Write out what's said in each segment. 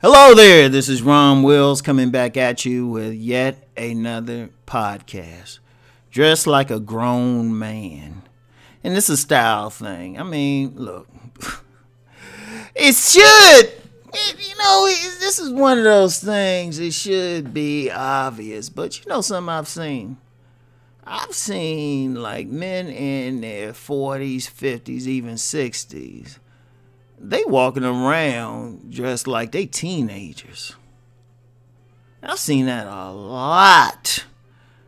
Hello there, this is Rom Wills coming back at you with yet another podcast. Dressed like a grown man. And this is a style thing. I mean, look, it should, you know, this is one of those things, it should be obvious. But you know something I've seen? I've seen like men in their 40s, 50s, even 60s they walking around dressed like they teenagers. I've seen that a lot.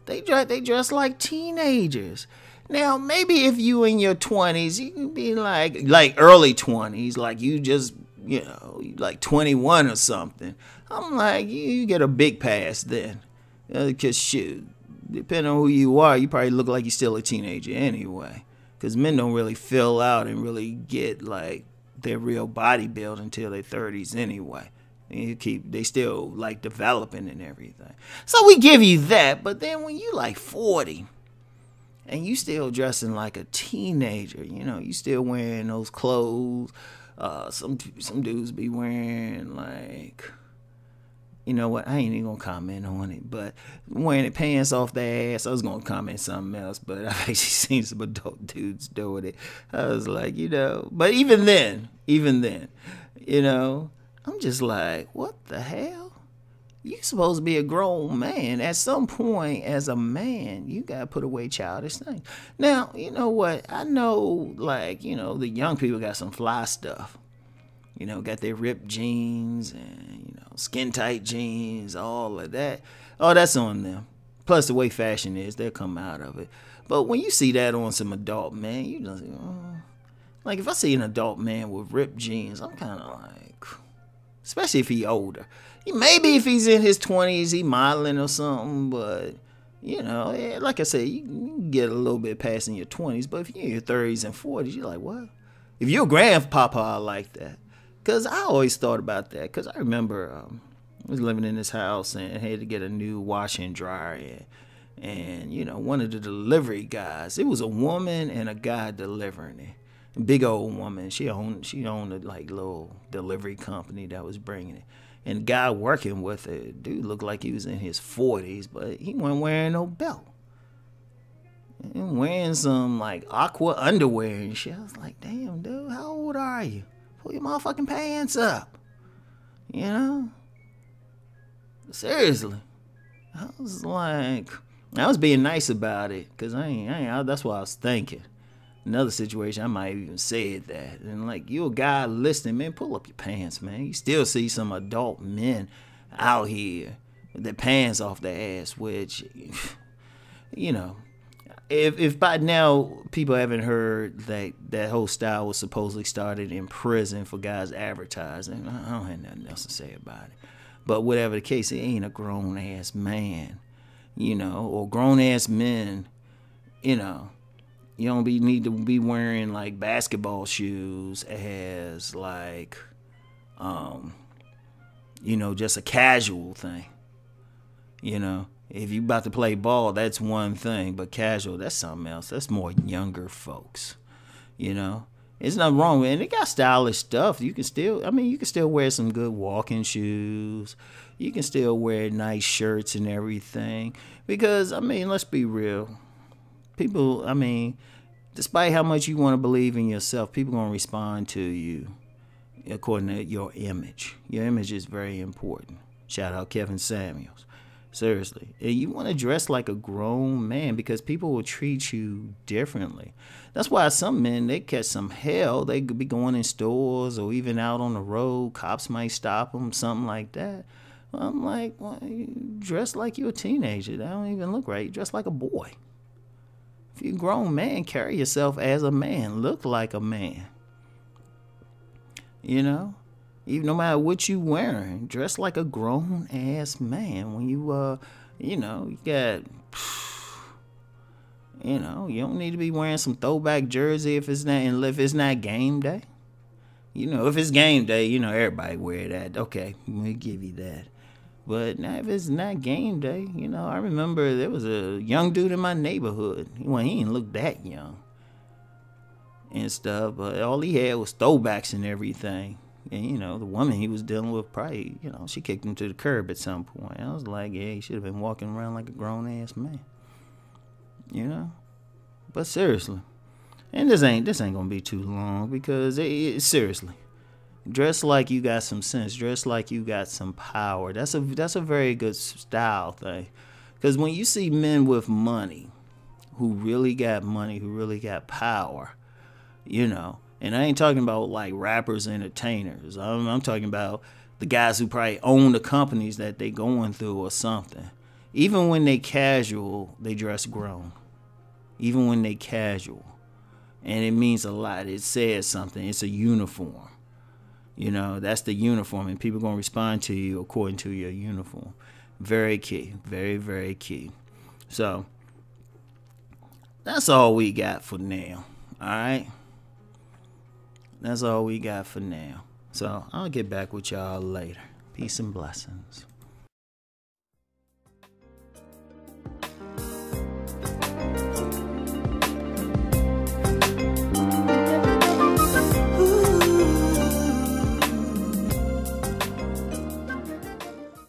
They dress they dress like teenagers. Now, maybe if you in your twenties, you can be like like early twenties, like you just you know like twenty one or something. I'm like you, you get a big pass then, because uh, shoot, depending on who you are, you probably look like you're still a teenager anyway. Because men don't really fill out and really get like their real body build until their 30s anyway. You keep they still like developing and everything. So we give you that, but then when you like 40 and you still dressing like a teenager, you know, you still wearing those clothes. Uh, some some dudes be wearing like you know what? I ain't even gonna comment on it, but wearing pants off their ass, I was gonna comment something else, but I've actually seen some adult dudes doing it. I was like, you know, but even then, even then, you know, I'm just like, what the hell? You supposed to be a grown man. At some point, as a man, you gotta put away childish things. Now, you know what? I know, like, you know, the young people got some fly stuff you know, got their ripped jeans and, skin tight jeans, all of that. Oh, that's on them. Plus, the way fashion is, they'll come out of it. But when you see that on some adult man, you just, oh. like, if I see an adult man with ripped jeans, I'm kind of like, especially if he older. Maybe if he's in his 20s, he modeling or something, but you know, eh, like I said, you, get a little bit past in your 20s, but if you're in your 30s and 40s, you're like, what? If your grandpapa like that, because I always thought about that. Because I remember um, I was living in this house and had to get a new washer and dryer. And, and, you know, one of the delivery guys, it was a woman and a guy delivering it. big old woman. She owned she owned a like little delivery company that was bringing it. And the guy working with it, dude looked like he was in his 40s, but he wasn't wearing no belt. And wearing some like aqua underwear and shit. I was like, damn, dude, how old are you? Pull your motherfucking pants up. You know? Seriously. I was like, I was being nice about it because I ain't, I ain't I, that's what I was thinking. Another situation, I might even said that. And like, you a guy listening, man, pull up your pants, man. You still see some adult men out here with their pants off their ass, which, you know, if if by now people haven't heard that that whole style was supposedly started in prison for guys advertising, I don't have nothing else to say about it. But whatever the case, it ain't a grown ass man, you know, or grown ass men, you know. You don't be need to be wearing like basketball shoes as like, um, you know, just a casual thing, you know if you about to play ball, that's one thing, but casual, that's something else. That's more younger folks, you know. It's nothing wrong with it. And it got stylish stuff. You can still, I mean, you can still wear some good walking shoes. You can still wear nice shirts and everything. Because, I mean, let's be real. People, I mean, despite how much you want to believe in yourself, people going to respond to you according to your image. Your image is very important. Shout out Kevin Samuels. Seriously. You want to dress like a grown man because people will treat you differently. That's why some men, they catch some hell. They could be going in stores or even out on the road. Cops might stop them, something like that. I'm like, well, you dress like you're a teenager. That don't even look right. You dress like a boy. If you're a grown man, carry yourself as a man. Look like a man. You know? Even no matter what you wearing, dress like a grown ass man. When you uh, you know, you got, you know, you don't need to be wearing some throwback jersey if it's not if it's not game day. You know, if it's game day, you know everybody wear that. Okay, we give you that. But now if it's not game day, you know, I remember there was a young dude in my neighborhood. Well, he didn't look that young and stuff, but all he had was throwbacks and everything And you know, the woman he was dealing with probably, you know, she kicked him to the curb at some point. I was like, yeah, he should have been walking around like a grown ass man. You know? But seriously. And this ain't this ain't gonna be too long because it, it, seriously. Dress like you got some sense. Dress like you got some power. That's a that's a very good style thing. Because when you see men with money, who really got money, who really got power, you know, and I ain't talking about like rappers, entertainers. I'm, I'm talking about the guys who probably own the companies that they going through or something. Even when they casual, they dress grown. Even when they casual, and it means a lot. It says something. It's a uniform. You know, that's the uniform, and people gonna respond to you according to your uniform. Very key. Very very key. So that's all we got for now. All right. That's all we got for now. So I'll get back with y'all later. Peace and blessings.